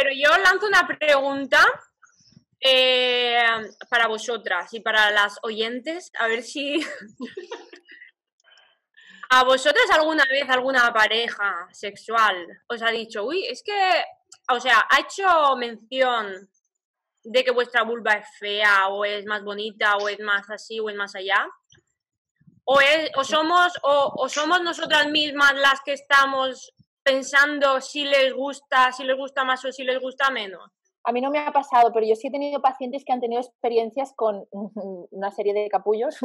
pero yo lanzo una pregunta eh, para vosotras y para las oyentes, a ver si a vosotras alguna vez alguna pareja sexual os ha dicho, uy, es que, o sea, ha hecho mención de que vuestra vulva es fea o es más bonita o es más así o es más allá. O, es, o somos o, o somos nosotras mismas las que estamos pensando si les gusta, si les gusta más o si les gusta menos. A mí no me ha pasado, pero yo sí he tenido pacientes que han tenido experiencias con una serie de capullos.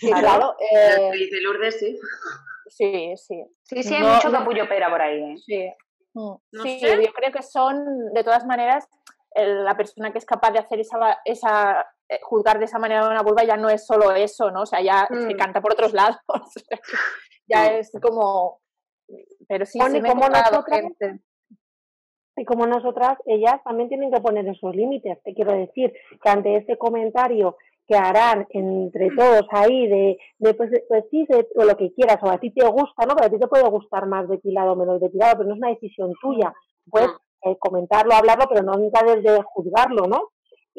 Y claro, eh, dice Lourdes, sí. sí, sí. Sí, sí, hay mucho capullo pera por ahí. ¿eh? Sí, Mm, No sí, sé. yo creo que son, de todas maneras, el- la persona que es capaz de hacer esa, esa eh, juzgar de esa manera una vulva ya no es solo eso, ¿no? O sea, ya se Mm. canta por otros lados. ya es como... Pero sí, sí me como nosotras- gente. Y como nosotras, ellas también tienen que poner esos límites. Te quiero decir que ante ese comentario que harán entre todos ahí de, de pues, de- pues sí, de- o lo que quieras, o a ti te gusta, ¿no? Pero a ti te puede gustar más depilado o menos depilado, pero no es una decisión tuya. Puedes eh, comentarlo, hablarlo, pero no nunca desde juzgarlo, ¿no?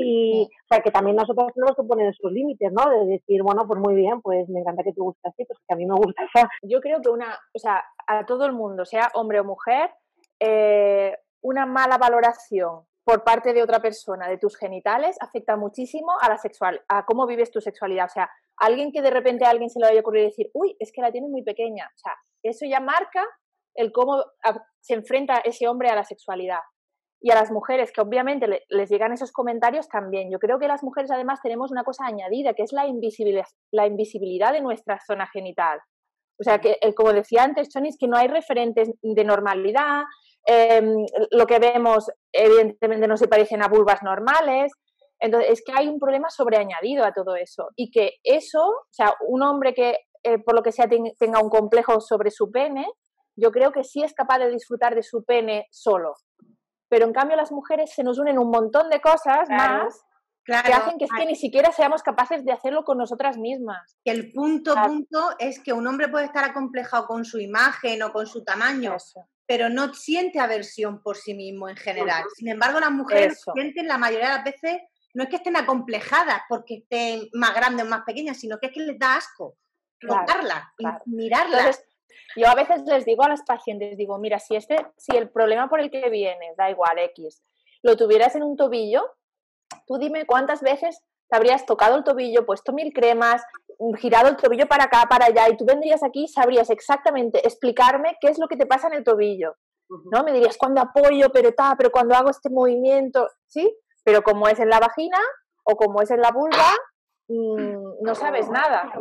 Y, o sea, que también nosotros tenemos que poner esos límites, ¿no? De decir, bueno, pues muy bien, pues me encanta que te guste así, pues que a mí me gusta esa. Yo creo que una, o sea, a todo el mundo, sea hombre o mujer, eh, una mala valoración por parte de otra persona de tus genitales afecta muchísimo a la sexual, a cómo vives tu sexualidad. O sea, alguien que de repente a alguien se le vaya a ocurrir decir, uy, es que la tiene muy pequeña. O sea, eso ya marca el cómo se enfrenta ese hombre a la sexualidad. Y a las mujeres, que obviamente le- les llegan esos comentarios también. Yo creo que las mujeres además tenemos una cosa añadida, que es la invisibilidad, la invisibilidad de nuestra zona genital. O sea, que eh, como decía antes, Tony, es que no hay referentes de normalidad, em, lo que vemos evidentemente no se parecen a vulvas normales, entonces es que hay un problema sobreañadido a todo eso y que eso, o sea, un hombre que eh, por lo que sea ten- tenga un complejo sobre su pene, yo creo que sí es capaz de disfrutar de su pene solo. Pero en cambio las mujeres se nos unen un montón de cosas Claro, más Claro, que hacen que es que ni siquiera seamos capaces de hacerlo con nosotras mismas. que el punto, Claro. punto es que un hombre puede estar acomplejado con su imagen o con su tamaño, Eso. pero no siente aversión por sí mismo en general. Sin embargo, las mujeres Eso. sienten la mayoría de las veces, no es que estén acomplejadas porque estén más grandes o más pequeñas, sino que es que les da asco mirarlas. Entonces, yo a veces les digo a las pacientes, digo, mira, si este, si el problema por el que vienes, da igual, X, lo tuvieras en un tobillo, tú dime cuántas veces te habrías tocado el tobillo, puesto mil cremas, girado el tobillo para acá, para allá, y tú vendrías aquí y sabrías exactamente explicarme qué es lo que te pasa en el tobillo. ¿No? Me dirías cuando apoyo, pero ta, pero cuando hago este movimiento, ¿sí? Pero como es en la vagina o como es en la vulva, mm, no sabes nada.